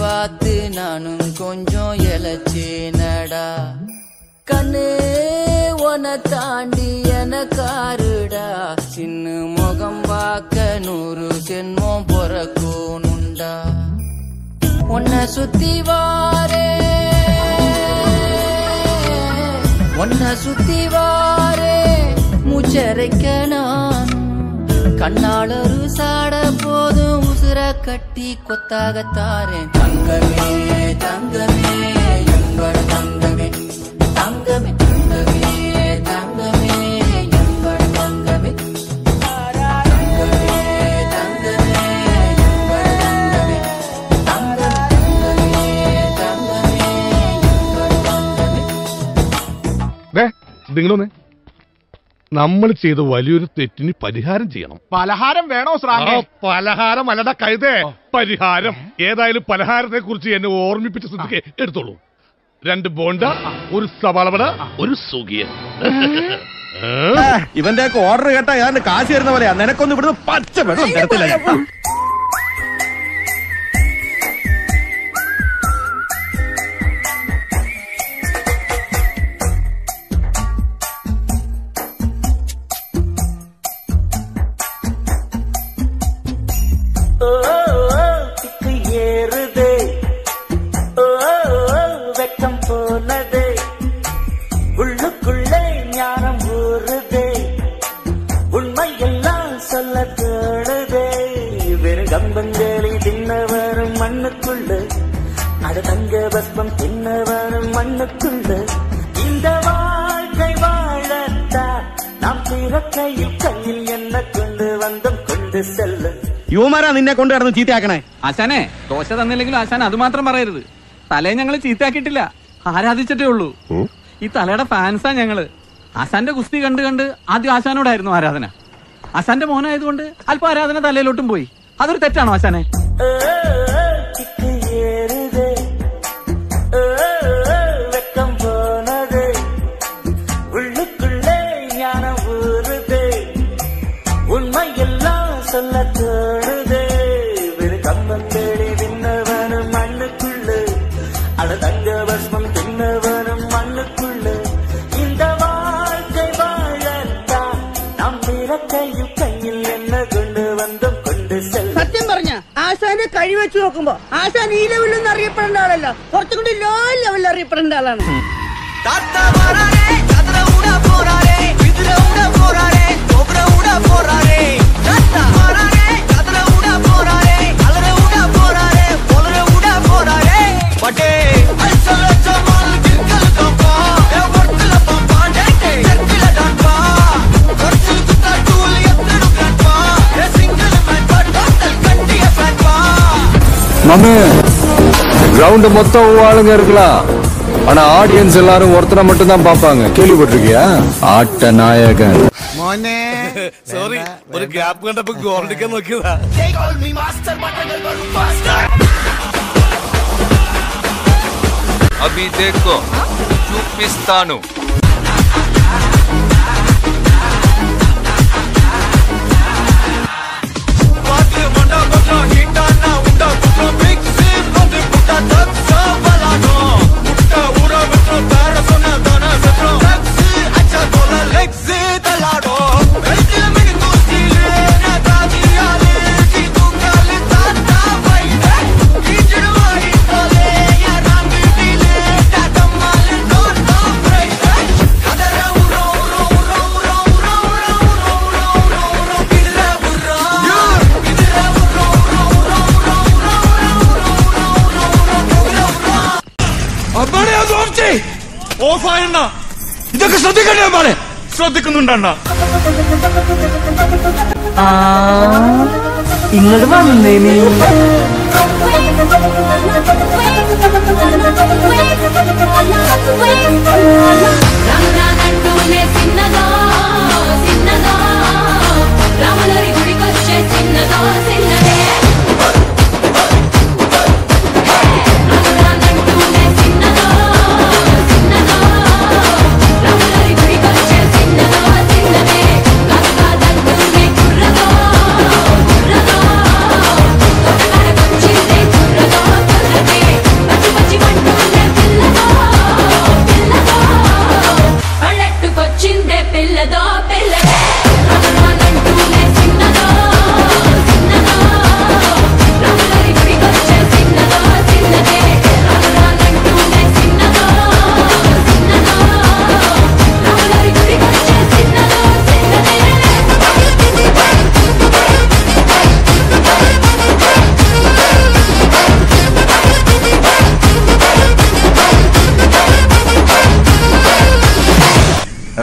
பார்த்து நானும் கொஞ்சம் எலச்சேனடா கண்ணே உன தாண்டி எனக்காருடா சின்ன முகம் பார்க்க நூறு சென்மம் பொறக்கோனுண்டா உன்னை சுத்தி வாரே. உன்னை சுத்தி வாரே. மூச்சரைக்க நான் கண்ணாளரு சாட போதும். உசுர கட்டி கொத்தாகத்தாரே தங்கமே தங்கமே எங்கள் தங்கமே தங்கமே. നിങ്ങളൊന്ന് നമ്മൾ ചെയ്ത വലിയൊരു തെറ്റിന് പരിഹാരം ചെയ്യണം. പലഹാരം വേണോ സ്രാങ്കേ പലഹാരം അല്ലട കഴുതേ. പരിഹാരം. ഏതായാലും പലഹാരത്തെ കുറിച്ച് എന്നെ ഓർമ്മിപ്പിച്ച സ്ഥിതിക്ക് എടുത്തോളൂ. രണ്ട് ബോണ്ട ഒരു സവാളവട ഒരു സുഖിയൻ. ഇവന്റെ ഒക്കെ ഓർഡർ കേട്ടാ ഞാൻ കാശ് തരുന്ന പോലെയാ. നിനക്കൊന്നും ഇവിടുന്ന് പച്ച വെള്ളം തരത്തില്ല. சொல்ல தோணுதே வெறும் கம்பங்களி தின்ன வரும் மண்ணுக்குள்ள அட தங்க பஸ்மம் தின்ன வரும் மண்ணுக்குள்ள இந்த வாழ்க்கை வாழத்தான் நாம் பிறக்கையில் கையில் என்ன கொண்டு வந்தோம் கொண்டு செல்ல യുവമാരാ നിന്നെ കൊണ്ട് കിടന്ന് ചീത്തയാക്കണേ ആശാനെ ദോശ തന്നില്ലെങ്കിലും ആശാൻ അത് മാത്രം പറയരുത് തലയെ ഞങ്ങൾ ചീത്തയാക്കിയിട്ടില്ല ആരാധിച്ചിട്ടേ ഉള്ളൂ ഈ തലയുടെ ഫാൻസാ ഞങ്ങള് ആശാന്റെ കുസ്തി കണ്ട് കണ്ട് ആദ്യം ആശാനോടായിരുന്നു ആരാധന ആശാന്റെ മോനായതുകൊണ്ട് അല്പ ആരാധന തലയിലോട്ടും പോയി. അതൊരു തെറ്റാണോ ആശാനെ? ആശാനെ കഴിവെച്ച് നോക്കുമ്പോ ആശാൻ ഈ ലെവലിൽ അറിയപ്പെടേണ്ട ആളല്ല. കുറച്ചും കൂടി ലോ ലെവലിൽ അറിയപ്പെടേണ്ട ആളാണ്. மம்மி கிரவுண்டு மொத்தம் ஆளுங்க இருக்கலாம் ஆனா ஆடியன்ஸ் எல்லாரும் ஒருத்தனை மட்டும் தான் பாப்பாங்க கேள்விப்பட்டிருக்கியா? ஆட்ட நாயகன். മോനെ സോറി ഒരു ഗ്യാപ്പ് കണ്ടപ്പോ ഗോൾ ഇതൊക്കെ ശ്രദ്ധിക്കണ്ടേ അമ്മാനെ ശ്രദ്ധിക്കുന്നുണ്ടണ്ണ ഇങ്ങോട്ട് വന്നേ നീ రామనాథంటూనే చిన్నదో చిన్నదో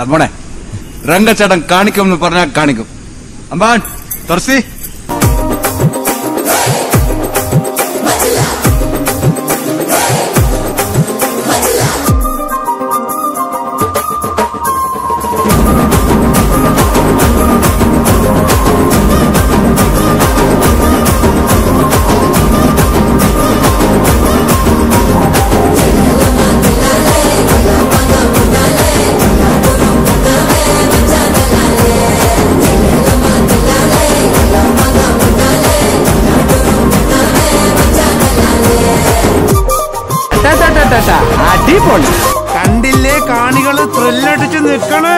മോനെ രംഗച്ചേട്ടൻ കാണിക്കും എന്ന് പറഞ്ഞാൽ കാണിക്കും. അമ്പാൻ തുറസി കാണികൾ ത്രില്ലടിച്ച് നിക്കണേ.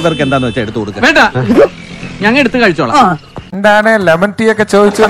ഇവർക്ക് എന്താന്ന് വെച്ചാൽ എടുത്തു കൊടുക്കാം. വേണ്ട. ഞങ്ങൾ എടുത്ത് കഴിച്ചോളാം. എന്താണ് ലെമൺ ടീ ഒക്കെ ചോദിച്ചു